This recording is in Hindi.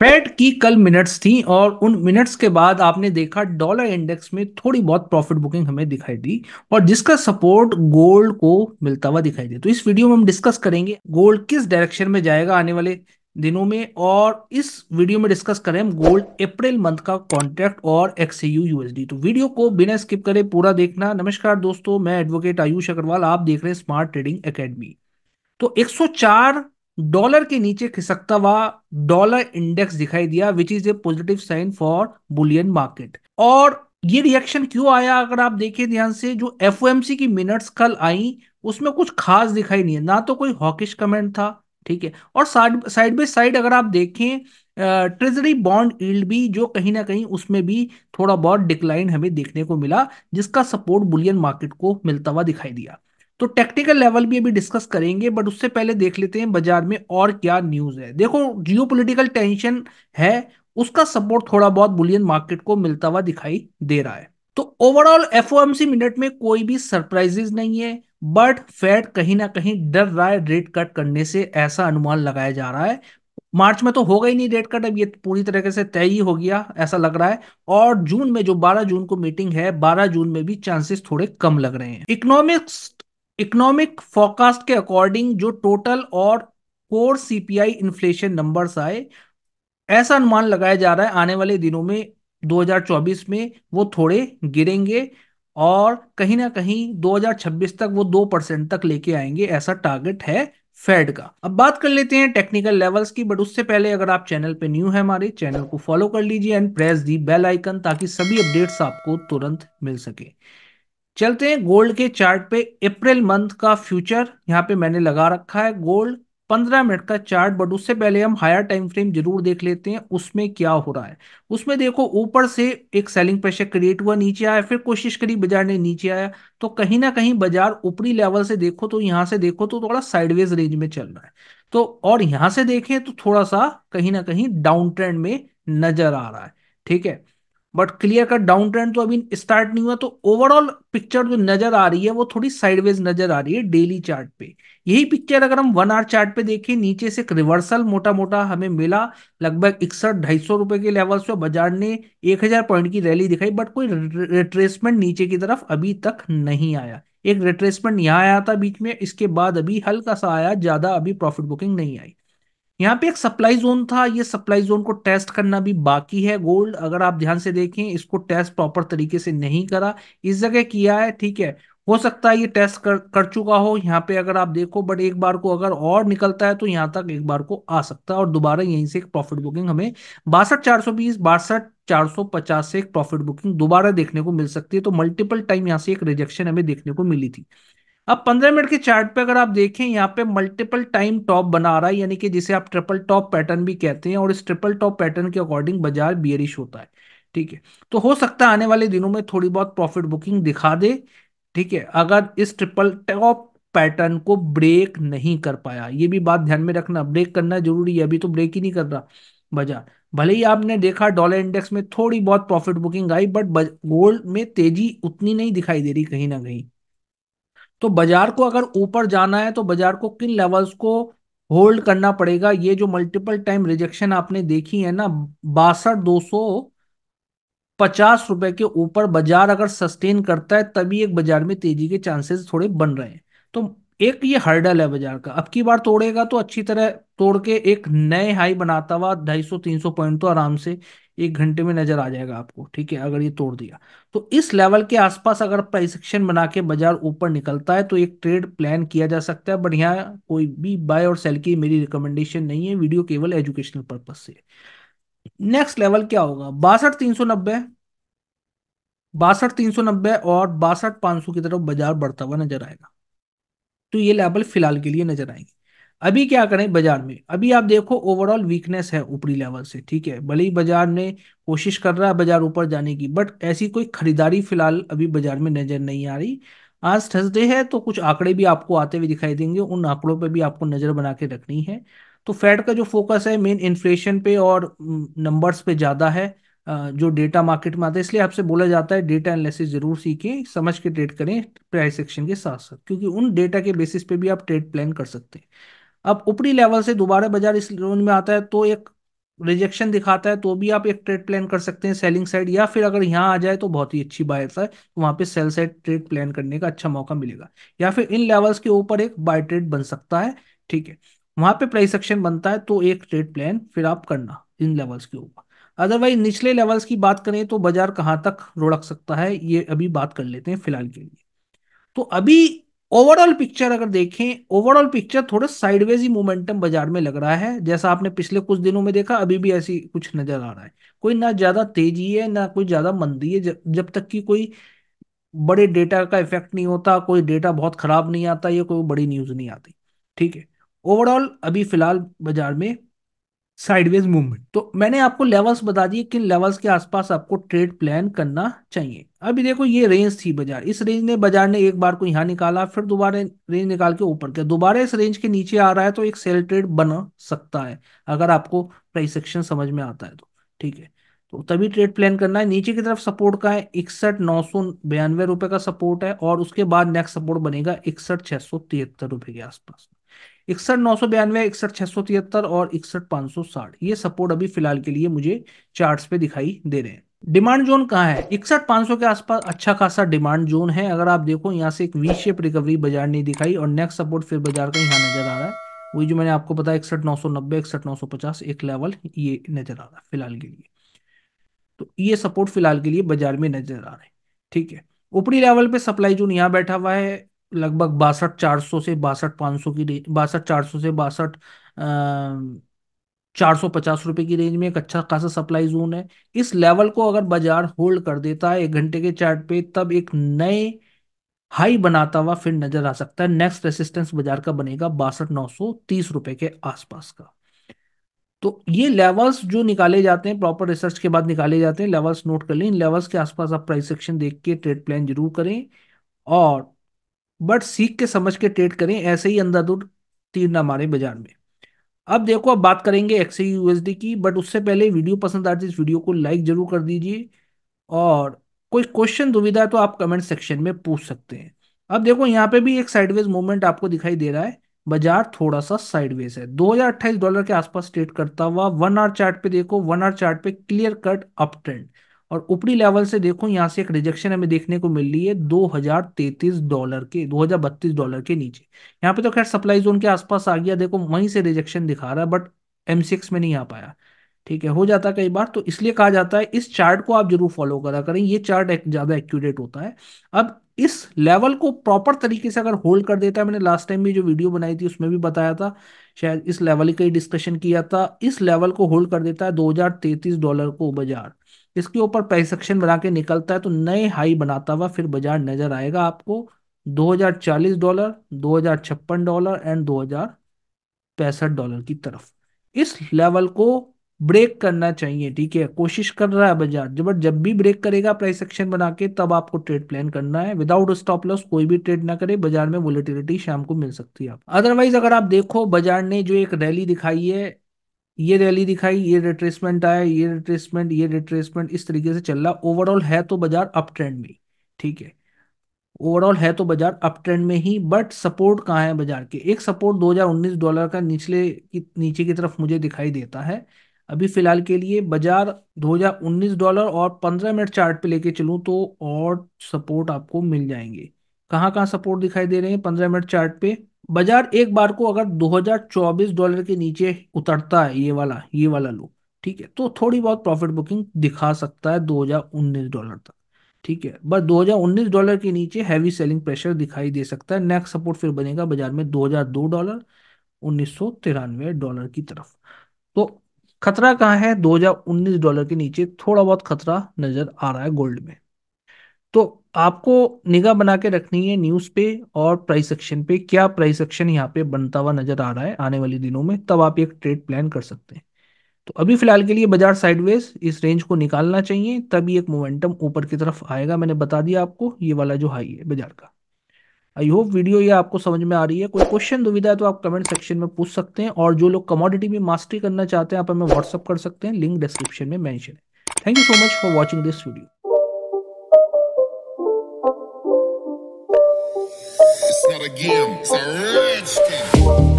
फेड की कल मिनट्स थी और उन मिनट्स के बाद आपने देखा डॉलर इंडेक्स में थोड़ी बहुत प्रॉफिट बुकिंग हमें दिखाई दी और जिसका सपोर्ट गोल्ड को मिलता हुआ दिखाई दे। तो इस वीडियो में हम डिस्कस करेंगे गोल्ड किस डायरेक्शन में जाएगा आने वाले दिनों में और इस वीडियो में डिस्कस करें हम गोल्ड अप्रैल मंथ का कॉन्ट्रैक्ट और एक्सयू यूएसडी तो वीडियो को बिना स्किप करे पूरा देखना। नमस्कार दोस्तों, मैं एडवोकेट आयुष अग्रवाल, आप देख रहे हैं स्मार्ट ट्रेडिंग एकेडमी तो 104 डॉलर के नीचे खिसकता हुआ डॉलर इंडेक्स दिखाई दिया which is a positive sign for bullion market और ये रिएक्शन क्यों आया, अगर आप देखें ध्यान से, जो एफओएमसी की मिनट्स कल आई, उसमें कुछ खास दिखाई नहीं है। ना तो कोई हॉकिश कमेंट था, ठीक है? और साइड बाई साइड अगर आप देखें ट्रेजरी बॉन्ड यील्ड भी जो कहीं ना कहीं उसमें भी थोड़ा बहुत डिक्लाइन हमें देखने को मिला, जिसका सपोर्ट बुलियन मार्केट को मिलता हुआ दिखाई दिया। तो टेक्निकल लेवल भी अभी डिस्कस करेंगे बट उससे पहले देख लेते हैं बाज़ार में और क्या न्यूज़ है। देखो जियोपॉलिटिकल टेंशन है, उसका सपोर्ट थोड़ा बहुत बुलियन मार्केट को मिलता हुआ दिखाई दे रहा है। तो ओवरऑल एफओएमसी मिनट में कोई भी सरप्राइजेस नहीं है बट फेड कहीं ना कहीं डर रहा है रेट कट करने से, ऐसा अनुमान लगाया जा रहा है। मार्च में तो होगा ही नहीं रेट कट अब ये पूरी तरीके से तय ही हो गया, ऐसा लग रहा है। और जून में जो 12 जून को मीटिंग है 12 जून में भी चांसेस थोड़े कम लग रहे हैं। इकोनॉमिक्स इकोनॉमिक फोरकास्ट के अकॉर्डिंग जो टोटल और कोर सीपीआई इन्फ्लेशन नंबर्स आए, ऐसा अनुमान लगाया जा रहा है आने वाले दिनों में 2024 में वो थोड़े गिरेंगे और कहीं ना कहीं 2026 तक वो दो परसेंट तक लेके आएँगे, ऐसा टारगेट है फेड का। अब बात कर लेते हैं टेक्निकल लेवल्स की बट उससे पहले अगर आप चैनल पे न्यू है हमारे चैनल को फॉलो कर लीजिए and press the bell icon ताकि सभी अपडेट्स आपको तुरंत मिल सके। चलते हैं गोल्ड के चार्ट पे। अप्रैल मंथ का फ्यूचर यहाँ पे मैंने लगा रखा है गोल्ड। पंद्रह मिनट का चार्ट, बट उससे पहले हम हायर टाइम फ्रेम ज़रूर देख लेते हैं उसमें क्या हो रहा है। उसमें देखो, ऊपर से एक सेलिंग प्रेशर क्रिएट हुआ, नीचे आया, फिर कोशिश करी, बाज़ार ने नीचे आया। तो कहीं ना कहीं बाज़ार ऊपरी लेवल से देखो तो यहाँ से देखो तो थोड़ा साइडवेज रेंज में चल रहा है। तो और यहाँ से देखें तो थोड़ा सा कहीं ना कहीं डाउन ट्रेंड में नज़र आ रहा है, ठीक है? But clear cut down trend तो अभी स्टार्ट नहीं हुआ तो ओवरऑल पिक्चर जो नज़र आ रही है, वो थोड़ी साइडवेज नज़र आ रही है डेली चार्ट पे। यही पिक्चर अगर हम वन आवर चार्ट पे देखें, नीचे से एक रिवर्सल मोटा मोटा हमें मिला, लगभग इकसठ, ढाई सौ रुपए के लेवल से बाज़ार ने एक हज़ार पॉइंट की रैली दिखाई बट कोई रिट्रेसमेंट नीचे की तरफ़ अभी तक नहीं आया। एक रिट्रेसमेंट यहाँ आया था बीच में, इसके बाद अभी हल्का सा आया, ज़्यादा अभी प्रॉफिट बुकिंग नहीं आई। यहाँ पे एक सप्लाई जोन था, ये सप्लाई जोन को टेस्ट करना भी बाकी है गोल्ड अगर आप ध्यान से देखें, इसको टेस्ट प्रॉपर तरीके से नहीं करा, इस जगह किया है, ठीक है। हो सकता है ये टेस्ट कर कर चुका हो, यहाँ पे अगर आप देखो बट एक बार को अगर और निकलता है तो यहाँ तक एक बार को आ सकता है, और दोबारा यहीं से एक प्रॉफिट बुकिंग हमें बासठ चार सौ बीस, बासठ चार सौ पचास से एक प्रॉफिट बुकिंग दोबारा देखने को मिल सकती है। तो मल्टीपल टाइम यहाँ से एक रिजेक्शन हमें देखने को मिली थी। अब पंद्रह मिनट के चार्ट पे अगर आप देखें, यहाँ पे मल्टीपल टाइम टॉप बना रहा है, यानी कि जिसे आप ट्रिपल टॉप पैटर्न भी कहते हैं, और इस ट्रिपल टॉप पैटर्न के अकॉर्डिंग बाज़ार बियरिश होता है, ठीक है? तो हो सकता है आने वाले दिनों में थोड़ी बहुत प्रॉफिट बुकिंग दिखा दे, ठीक है? अगर इस ट्रिपल टॉप पैटर्न को ब्रेक नहीं कर पाया, ये भी बात ध्यान में रखना ब्रेक करना ज़रूरी है, अभी तो ब्रेक ही नहीं कर रहा बाज़ार। भले ही आपने देखा डॉलर इंडेक्स में थोड़ी बहुत प्रॉफिट बुकिंग आई बट गोल्ड में तेज़ी उतनी नहीं दिखाई दे रही, कहीं ना कहीं। तो बाज़ार को अगर ऊपर जाना है तो बाज़ार को किन लेवल्स को होल्ड करना पड़ेगा? ये जो मल्टीपल टाइम रिजेक्शन आपने देखी है ना, बासठ, दो सौ पचास रुपए के ऊपर बाज़ार अगर सस्टेन करता है, तभी एक बाज़ार में तेज़ी के चांसेस थोड़े बन रहे हैं। तो एक ये हर्डल है बाज़ार का। अब की बार तोड़ेगा तो अच्छी तरह तोड़ के एक नए हाई बनाता हुआ ढाई सौ, तीन सौ पॉइंट तो आराम से एक घंटे में नज़र आ जाएगा आपको, ठीक है, अगर ये तोड़ दिया। तो इस लेवल के आसपास अगर प्राइस एक्शन बना के बाज़ार ऊपर निकलता है तो एक ट्रेड प्लान किया जा सकता है। बट यहाँ कोई भी बाय और सेल की मेरी रिकमेंडेशन नहीं है, वीडियो केवल एजुकेशनल पर्पज से। नेक्स्ट लेवल क्या होगा? बासठ, तीन सौ नब्बे। बासठ, तीन सौ नब्बे और बासठ, पाँच सौ की तरफ़ बाज़ार बढ़ता हुआ नज़र आएगा। तो ये लेवल फ़िलहाल के लिए नज़र आएँगे। अभी क्या करें बाज़ार में? अभी आप देखो ओवरऑल वीकनेस है ऊपरी लेवल से, ठीक है? भले ही बाज़ार ने कोशिश कर रहा है बाज़ार ऊपर जाने की बट ऐसी कोई खरीदारी फ़िलहाल अभी बाज़ार में नज़र नहीं आ रही। आज थर्सडे है तो कुछ आंकड़े भी आपको आते हुए दिखाई देंगे, उन आंकड़ों पर भी आपको नज़र बना के रखनी है। तो फेड का जो फोकस है मेन इन्फ्लेशन पे और नंबर्स पे ज़्यादा है जो डेटा मार्केट में आता है, इसलिए आपसे बोला जाता है डेटा एनालिसिस ज़रूर सीखें, समझ के ट्रेड करें प्राइस एक्शन के साथ साथ क्योंकि उन डेटा के बेसिस पे भी आप ट्रेड प्लान कर सकते हैं। अब ऊपरी लेवल से दोबारा बाज़ार इस लोन में आता है तो एक रिजेक्शन दिखाता है तो भी आप एक ट्रेड प्लान कर सकते हैं सेलिंग साइड या फिर अगर यहाँ आ जाए तो बहुत ही अच्छी बाय है तो वहाँ पे सेल साइड ट्रेड प्लान करने का अच्छा मौका मिलेगा। या फिर इन लेवल्स के ऊपर एक बाय ट्रेड बन सकता है, ठीक है। वहाँ पे प्राइस एक्शन बनता है तो एक ट्रेड प्लान फिर आप करना इन लेवल्स के ऊपर। अदरवाइज़ निचले लेवल्स की बात करें तो बाज़ार कहाँ तक लुढ़क सकता है, ये अभी बात कर लेते हैं फ़िलहाल के लिए। तो अभी ओवरऑल पिक्चर अगर देखें ओवरऑल पिक्चर थोड़ा साइडवेज ही मोमेंटम बाज़ार में लग रहा है। जैसा आपने पिछले कुछ दिनों में देखा अभी भी ऐसी कुछ नज़र आ रहा है। कोई ना ज़्यादा तेज़ी है ना कोई ज़्यादा मंदी है। जब, तक कि कोई बड़े डेटा का इफ़ेक्ट नहीं होता कोई डेटा बहुत खराब नहीं आता या कोई बड़ी न्यूज़ नहीं आती। ठीक है? ओवरऑल अभी फ़िलहाल बाज़ार में साइडवेज मूवमेंट तो मैंने आपको लेवल्स बता दिए किन लेवल्स के आसपास आपको ट्रेड प्लान करना चाहिए। अभी देखो ये रेंज थी बाज़ार। इस रेंज ने बाज़ार ने एक बार को यहाँ निकाला, फिर दोबारा रेंज निकाल के ऊपर किया। दोबारा इस रेंज के नीचे आ रहा है तो एक सेल ट्रेड बन सकता है, अगर आपको प्राइस एक्शन समझ में आता है तो। ठीक है? तो तभी ट्रेड प्लान करना है। नीचे की तरफ़ सपोर्ट का है, इकसठ नौ सौ बयानवे रुपए का सपोर्ट है और उसके बाद नेक्स्ट सपोर्ट बनेगा इकसठ छह सौ तिहत्तर रुपए के आसपास। इकसठ नौ सौ बयानवे, इकसठ छह सौ तिहत्तर और इकसठ पाँच सौ साठ। ये सपोर्ट अभी फ़िलहाल के लिए मुझे चार्ट्स पे दिखाई दे रहे हैं। डिमांड जोन कहाँ है? इकसठ पाँच सौ के आसपास अच्छा खासा डिमांड जोन है। अगर आप देखो, यहाँ से एक वी शेप रिकवरी बाज़ार ने दिखाई और नेक्स्ट सपोर्ट फिर बाज़ार का यहाँ नज़र आ रहा है। वही जो मैंने आपको बताया, इकसठ नौ सौ नब्बे, इकसठ नौ सौ पचास, एक लेवल ये नज़र आ रहा है फ़िलहाल के लिए। तो ये सपोर्ट फ़िलहाल के लिए बाज़ार में नज़र आ रहा है। ठीक है। ऊपरी लेवल पे सप्लाई जोन यहाँ बैठा हुआ है। लगभग बासठ चार सौ से बासठ पाँच सौ की रेंज बासठ चार सौ से बासठ चार सौ पचास रुपए की रेंज में एक अच्छा खासा सप्लाई जोन है। इस लेवल को अगर बाज़ार होल्ड कर देता है एक घंटे के चार्ट पे, तब एक नए हाई बनाता हुआ फिर नज़र आ सकता है। नेक्स्ट रेसिस्टेंस बाज़ार का बनेगा बासठ नौ सौ तीस रुपए के आसपास का। तो ये लेवल्स जो निकाले जाते हैं, प्रॉपर रिसर्च के बाद निकाले जाते हैं, लेवल्स नोट कर लें। इन लेवल्स के आसपास आप प्राइस सेक्शन देख के ट्रेड प्लान ज़रूर करें और बट सीख के समझ के ट्रेड करें, ऐसे ही अंधाधुंध तीर ना मारे बाज़ार में। अब देखो, अब बात करेंगे एक्सी यूएसडी की, बट उससे पहले वीडियो पसंद आती है इस वीडियो को लाइक ज़रूर कर दीजिए। और कोई क्वेश्चन दुविधा है तो आप कमेंट सेक्शन में पूछ सकते हैं। अब देखो, यहाँ पे भी एक साइडवेज मूवमेंट आपको दिखाई दे रहा है। बाज़ार थोड़ा सा साइडवेज है 2028 डॉलर के आसपास ट्रेड करता हुआ वन आवर चार्ट पे देखो वन आर चार्ट पे क्लियर कट अप ट्रेंड और ऊपरी लेवल से देखो, यहाँ से एक रिजेक्शन हमें देखने को मिल रही है 2033 डॉलर के 2032 डॉलर के नीचे। यहाँ पे तो खैर सप्लाई जोन के आसपास आ गया, देखो, वहीं से रिजेक्शन दिखा रहा है बट एम सिक्स में नहीं आ पाया। ठीक है, हो जाता है कई बार तो इसलिए कहा जाता है, इस चार्ट को आप ज़रूर फॉलो करा करें, ये चार्ट एक ज़्यादा एक्यूरेट होता है। अब इस लेवल को प्रॉपर तरीके से अगर होल्ड कर देता है, मैंने लास्ट टाइम भी जो वीडियो बनाई थी, उसमें भी बताया था, शायद इस लेवल का ही डिस्कशन किया था, इस लेवल को होल्ड कर देता है दो डॉलर को बाज़ार। इसके ऊपर प्राइस एक्शन बना के निकलता है तो नए हाई बनाता हुआ फिर बाज़ार नज़र आएगा आपको। 2040 डॉलर दो हज़ार छप्पन डॉलर एंड दो हज़ार पैंसठ डॉलर की तरफ़। इस लेवल को ब्रेक करना चाहिए, ठीक है? कोशिश कर रहा है बाज़ार। जब जब भी ब्रेक करेगा प्राइस एक्शन बना के, तब आपको ट्रेड प्लान करना है। विदाउट स्टॉप लॉस कोई भी ट्रेड ना करे, बाज़ार में वोलेटिलिटी शाम को मिल सकती है अदरवाइज़ अगर आप देखो, बाज़ार ने जो एक रैली दिखाई है ये रैली दिखाई, ये रिट्रेसमेंट आया ये रिट्रेसमेंट ये रिट्रेसमेंट इस तरीके से चल रहा। ओवरऑल है तो बाज़ार अप ट्रेंड में, ठीक है। ओवरऑल है तो बाज़ार अप ट्रेंड में ही बट सपोर्ट कहाँ है बाज़ार के? एक सपोर्ट 2019 डॉलर का निचले की, नीचे की तरफ़ मुझे दिखाई देता है। अभी फ़िलहाल के लिए बाज़ार 2019 डॉलर और 15 मिनट चार्ट पे लेके चलूँ तो और सपोर्ट आपको मिल जाएँगे। कहाँ कहाँ सपोर्ट दिखाई दे रहे हैं? 15 मिनट चार्ट पे। बाज़ार एक बार को अगर 2024 डॉलर के नीचे उतरता है, ये वाला ये वाला लो ठीक है? तो थोड़ी बहुत प्रॉफिट बुकिंग दिखा सकता है 2019 डॉलर तक, ठीक है? बस 2019 डॉलर के नीचे हैवी सेलिंग प्रेशर दिखाई दे सकता है। नेक्स्ट सपोर्ट फिर बनेगा बाज़ार में 2002 डॉलर, उन्नीस सौ तिरानवे डॉलर की तरफ़। तो खतरा कहाँ है? 2019 डॉलर के नीचे थोड़ा बहुत खतरा नज़र आ रहा है गोल्ड में। तो आपको निगाह बना के रखनी है न्यूज़ पे और प्राइस एक्शन पे, क्या प्राइस एक्शन यहाँ पे बनता हुआ नज़र आ रहा है आने वाले दिनों में, तब आप एक ट्रेड प्लान कर सकते हैं। तो अभी फ़िलहाल के लिए बाज़ार साइडवेज इस रेंज को निकालना चाहिए, तभी एक मोमेंटम ऊपर की तरफ़ आएगा, मैंने बता दिया आपको, ये वाला जो हाई है बाज़ार का। आई होप वीडियो ये आपको समझ में आ रही है, कोई क्वेश्चन दुविधा है तो आप कमेंट सेक्शन में पूछ सकते हैं, और जो लोग कमोडिटी में मास्टरी करना चाहते हैं, आप हमें व्हाट्सअप कर सकते हैं लिंक डिस्क्रिप्शन में मैंशन है। Thank you so much for watching this video not a game, it's a thing.